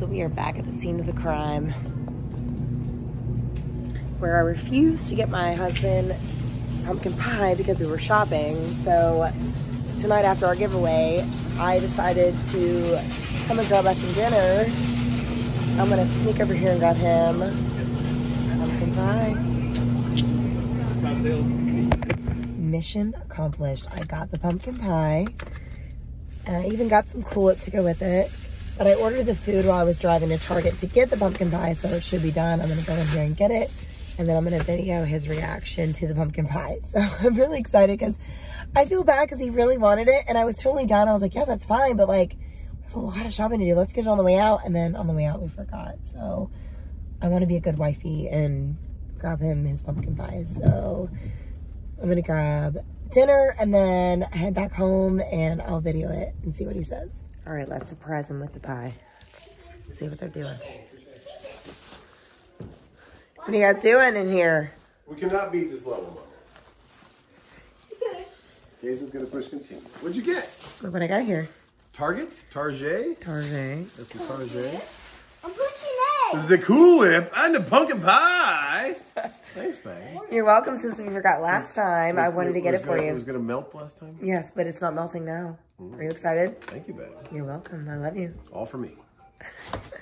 So we are back at the scene of the crime where I refused to get my husband pumpkin pie because we were shopping. So tonight after our giveaway, I decided to come and grab us some dinner. I'm gonna sneak over here and grab him pumpkin pie. Mission accomplished. I got the pumpkin pie. And I even got some Cool Whip to go with it. But I ordered the food while I was driving to Target to get the pumpkin pie, so it should be done. I'm gonna go in here and get it. And then I'm gonna video his reaction to the pumpkin pie. So I'm really excited because I feel bad because he really wanted it. And I was totally down. I was like, yeah, that's fine. But like, we have a lot of shopping to do. Let's get it on the way out. And then on the way out, we forgot. So I want to be a good wifey and grab him his pumpkin pie. So I'm gonna grab dinner and then head back home and I'll video it and see what he says. All right, let's surprise them with the pie. See what they're doing. What are you guys doing in here? We cannot beat this level. Jason's gonna push continue. What'd you get? Look what I got here. Target? Target? Target. This is Target. I'm pushing it. This is the Cool Whip and the pumpkin pie. Thanks, babe. You're welcome since we forgot last time. I wanted to get it for It you. It was gonna melt last time. Yes, but it's not melting now. Are you mm. excited? Thank you, babe. You're welcome. I love you. All for me.